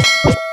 you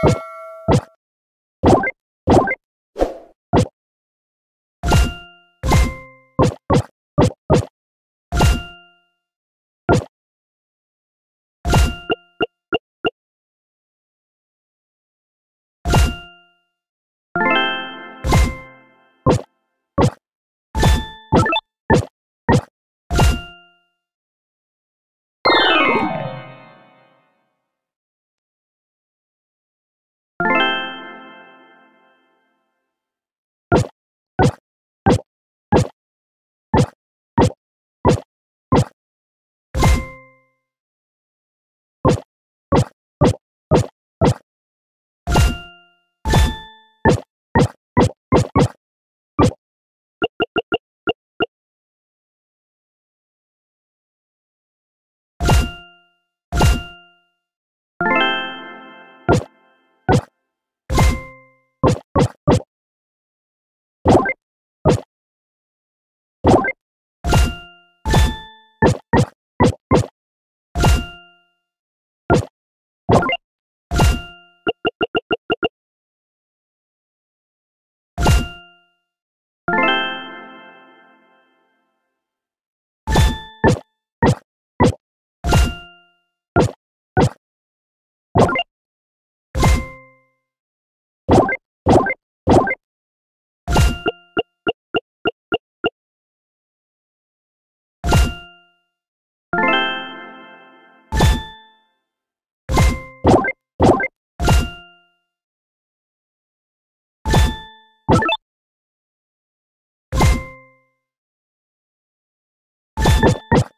you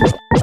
you